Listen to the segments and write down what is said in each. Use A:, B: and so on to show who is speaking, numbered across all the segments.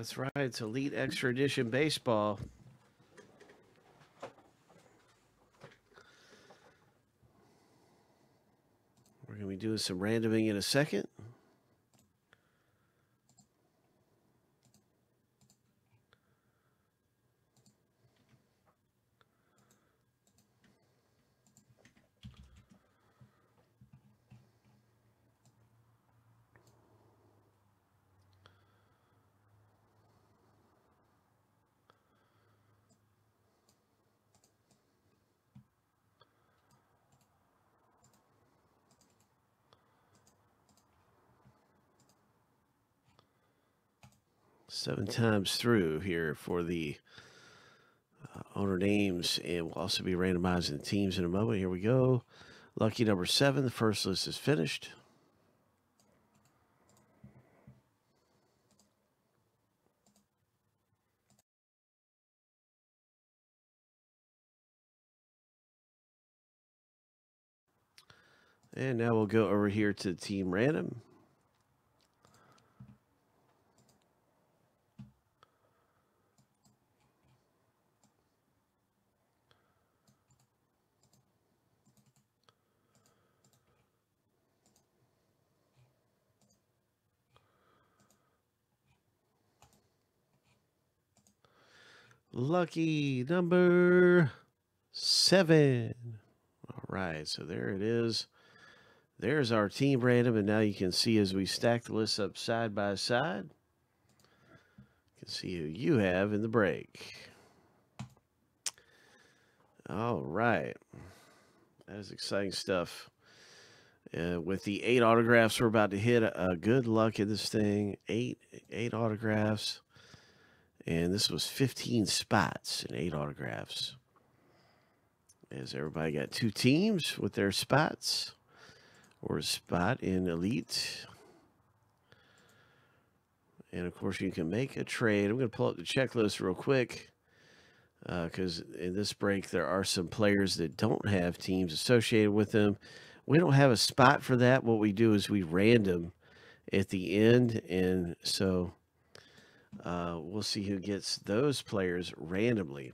A: That's right. It's Elite Extra Edition Baseball. We're going to be doing some randoming in a second. Seven times through here for the uh, owner names, and we'll also be randomizing the teams in a moment. Here we go. Lucky number seven. The first list is finished. And now we'll go over here to team random. Lucky number seven. All right, so there it is. There's our team random, and now you can see as we stack the lists up side by side, you can see who you have in the break. All right. That is exciting stuff. Uh, with the eight autographs we're about to hit, uh, good luck in this thing. Eight, eight autographs. And this was 15 spots and eight autographs. As everybody got two teams with their spots or a spot in Elite. And of course, you can make a trade. I'm going to pull up the checklist real quick because uh, in this break, there are some players that don't have teams associated with them. We don't have a spot for that. What we do is we random at the end. And so uh, we'll see who gets those players randomly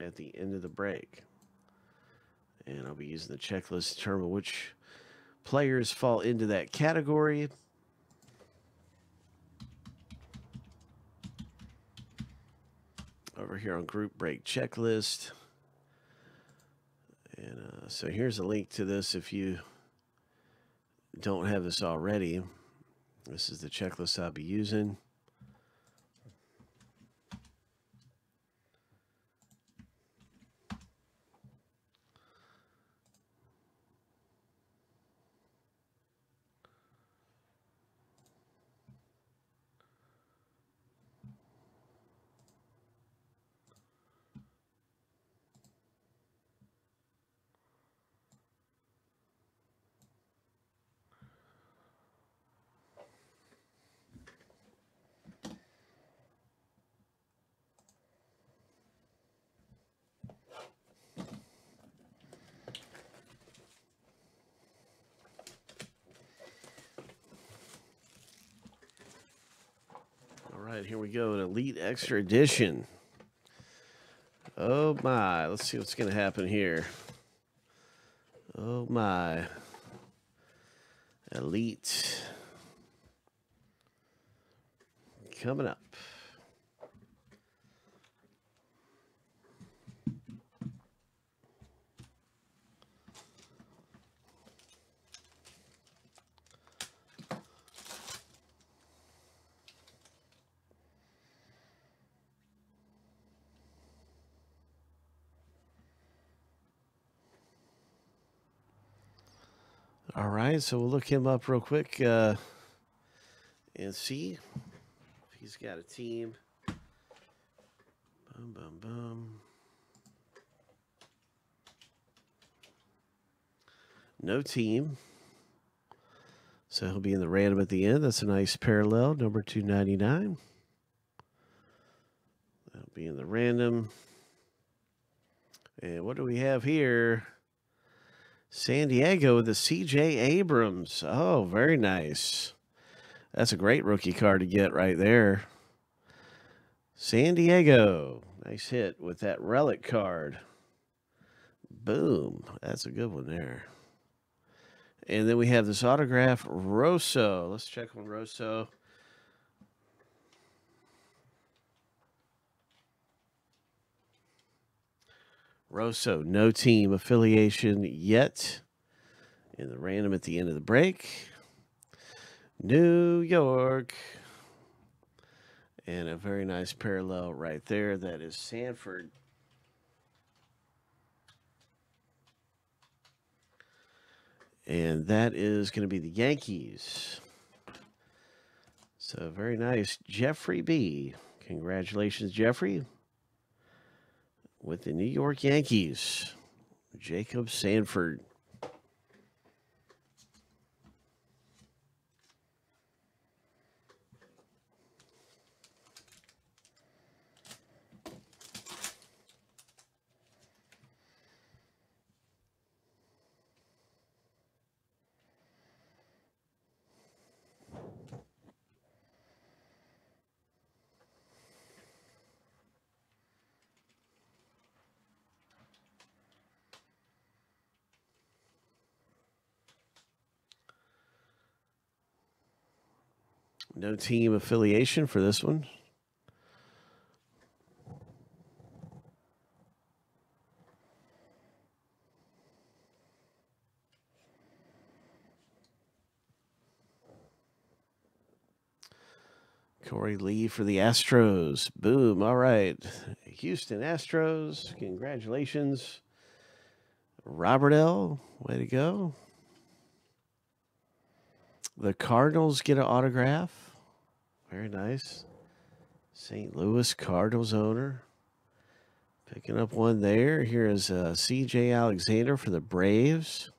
A: at the end of the break. And I'll be using the checklist to determine which players fall into that category. Over here on group break checklist. And uh, so here's a link to this if you don't have this already. This is the checklist I'll be using. right, here we go. An Elite Extra Edition. Oh my. Let's see what's going to happen here. Oh my. Elite. Coming up. All right, so we'll look him up real quick uh, and see if he's got a team. Boom, boom, boom. No team. So he'll be in the random at the end. That's a nice parallel, number 299. That'll be in the random. And what do we have here? San Diego with the CJ Abrams. Oh, very nice. That's a great rookie card to get right there. San Diego. Nice hit with that relic card. Boom. That's a good one there. And then we have this autograph, Rosso. Let's check on Rosso. Rosso, no team affiliation yet. In the random at the end of the break. New York. And a very nice parallel right there. That is Sanford. And that is going to be the Yankees. So very nice. Jeffrey B. Congratulations, Jeffrey. With the New York Yankees. Jacob Sanford. No team affiliation for this one. Corey Lee for the Astros. Boom. All right. Houston Astros. Congratulations. Robert L. Way to go. The Cardinals get an autograph. Very nice. St. Louis Cardinals owner. Picking up one there. Here is uh, CJ Alexander for the Braves.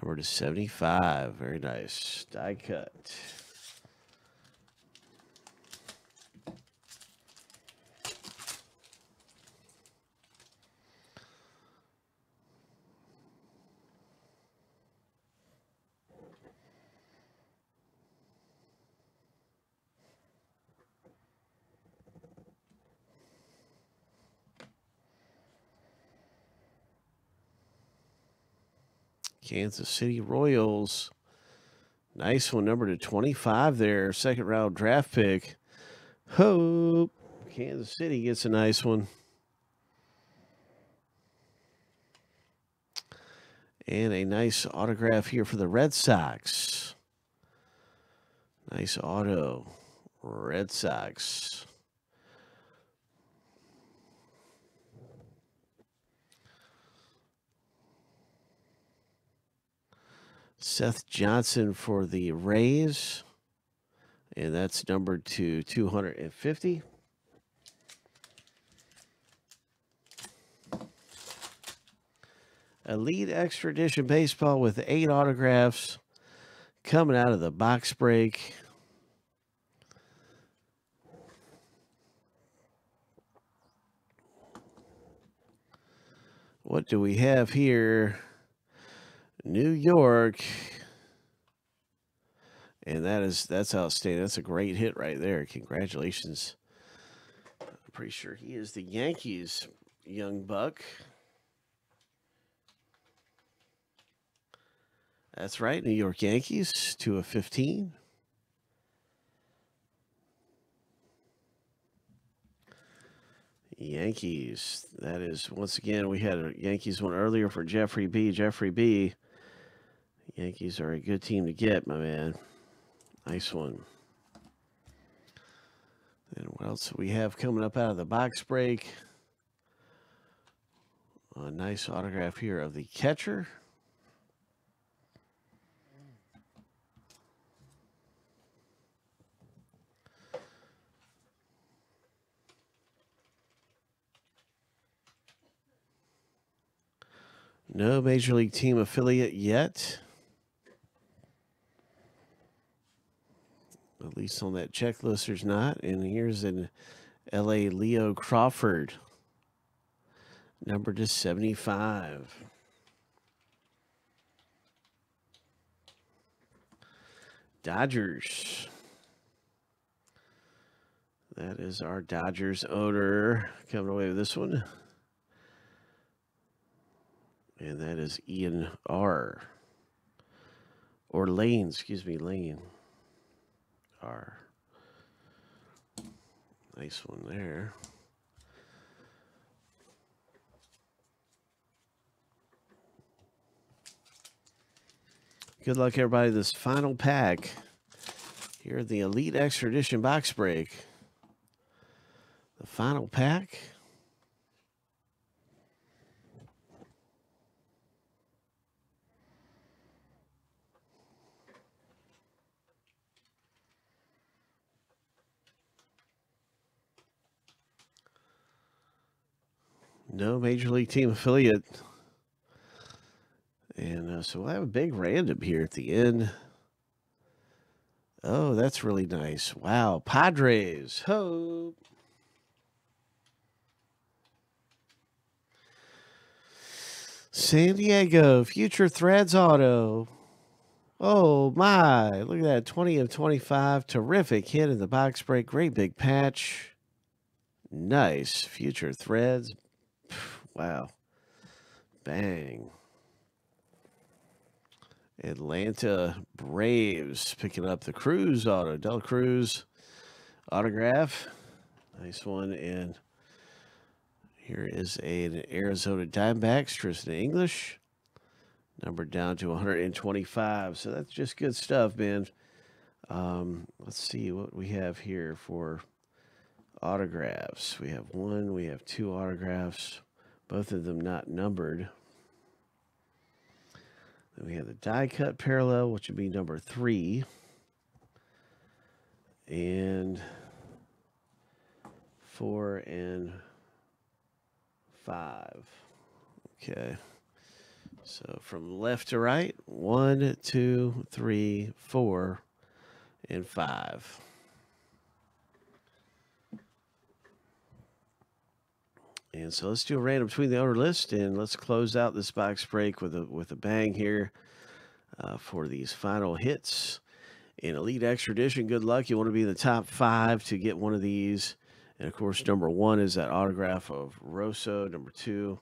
A: Number to 75. Very nice. Die cut. Kansas City Royals. Nice one, number to 25 there. Second round draft pick. Hope Kansas City gets a nice one. And a nice autograph here for the Red Sox. Nice auto. Red Sox. Seth Johnson for the Rays. And that's numbered to 250. Elite Extra Edition Baseball with eight autographs coming out of the box break. What do we have here? New York. And that is that's outstanding. That's a great hit right there. Congratulations. I'm pretty sure he is the Yankees young buck. That's right, New York Yankees to a 15. Yankees. That is once again we had a Yankees one earlier for Jeffrey B. Jeffrey B. Yankees are a good team to get, my man. Nice one. And what else we have coming up out of the box break? A nice autograph here of the catcher. No major league team affiliate yet. At least on that checklist, there's not. And here's an LA Leo Crawford, number to 75. Dodgers. That is our Dodgers owner coming away with this one. And that is Ian R. Or Lane, excuse me, Lane Nice one there. Good luck, everybody. This final pack here the Elite Extra Edition box break. The final pack. No major league team affiliate. And uh, so we'll have a big random here at the end. Oh, that's really nice. Wow. Padres. Hope. San Diego. Future Threads Auto. Oh, my. Look at that. 20 of 25. Terrific hit in the box break. Great big patch. Nice. Future Threads. Wow. Bang. Atlanta Braves picking up the Cruz auto. Del Cruz autograph. Nice one. And here is a, an Arizona Diamondbacks, Tristin English. Number down to 125. So that's just good stuff, man. Um, let's see what we have here for autographs. We have one, we have two autographs, both of them not numbered. Then we have the die cut parallel, which would be number three. And four and five. Okay. So from left to right, one, two, three, four, and five. And so let's do a random between the owner list, and let's close out this box break with a with a bang here uh, for these final hits in Elite Extra Edition. Good luck. You want to be in the top five to get one of these. And of course, number one is that autograph of Rosso. Number two,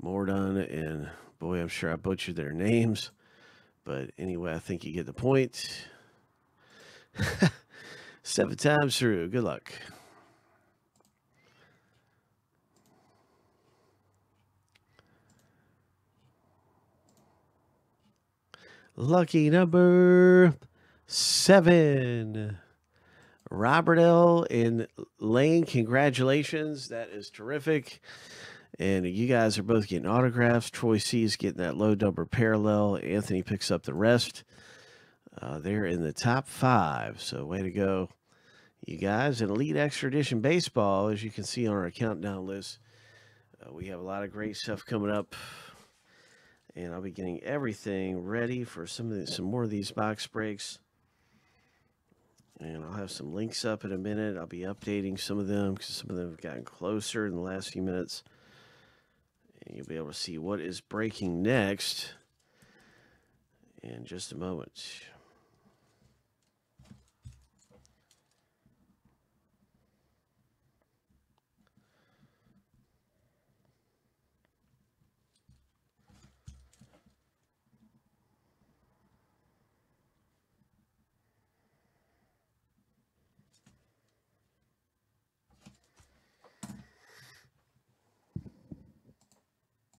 A: Mordon. And boy, I'm sure I butchered their names. But anyway, I think you get the point. Seven times through. Good luck. Lucky number seven. Robert L. and Lane, congratulations. That is terrific. And you guys are both getting autographs. Troy C is getting that low number parallel. Anthony picks up the rest. Uh, they're in the top five. So, way to go, you guys. And Elite Extra Edition Baseball, as you can see on our countdown list, uh, we have a lot of great stuff coming up and I'll be getting everything ready for some of the, some more of these box breaks. And I'll have some links up in a minute. I'll be updating some of them because some of them have gotten closer in the last few minutes. And you'll be able to see what is breaking next in just a moment.